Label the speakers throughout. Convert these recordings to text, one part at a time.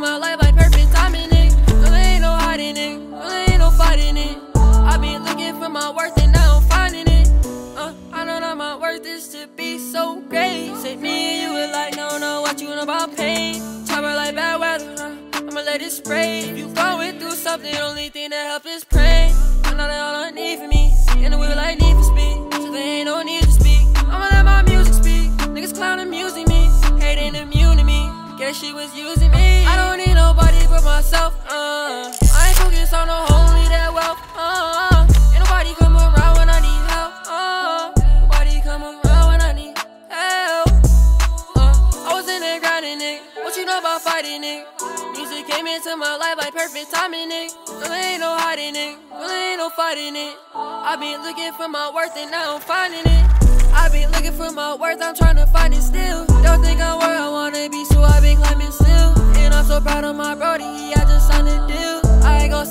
Speaker 1: my life like perfect timing. Well, there ain't no hiding. Well, there ain't no fighting it. i been looking for my worth and now I'm finding it. Uh, I know that my worth is to be so great. Say me and you were like, no, no, what you know about pain? Chopper like bad weather, I'ma let it spray. If you going through something, only thing that help is pray. Guess she was using me. I don't need nobody but myself. Uh, I ain't focused on no homie that wealth. Uh, ain't nobody come around when I need help. Uh, nobody come around when I need help. Uh, I was in there grinding, nigga. What you know about fighting, nigga? Music came into my life like perfect timing. Well, there ain't no hiding. Well, there ain't no fighting it. i been looking for my worth and now I'm finding it. i been looking for my worth, I'm trying to find it still. Don't think I'm where I wanna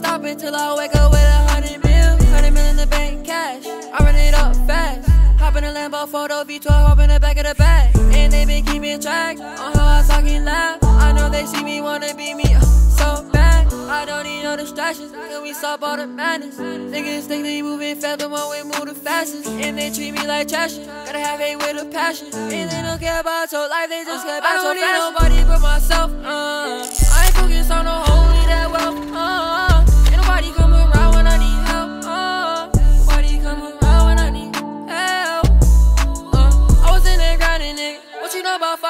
Speaker 1: I ain't gon' stop until I wake up with a hundred mil. Hundred mil in the bank cash, I run it up fast. Hop in a Lambo photo V12, hop in the back of the bag. And they been keeping track on how I talking loud. I know they see me, wanna be me uh, so bad. I don't need no distractions, can we stop all the madness? Niggas think they moving fast, the one we move the fastest. And they treat me like trash, gotta have hate with a passion. And they don't care about your life, they just care about your fashion. I don't need nobody but myself, uh. I ain't focused on no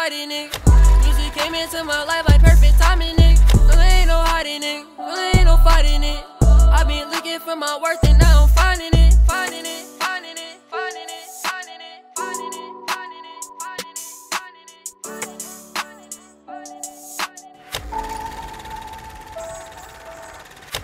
Speaker 1: know nigga? Music came into my life like perfect timing, nigga. There ain't no hiding, nigga. There ain't no fighting it. i been looking for my worth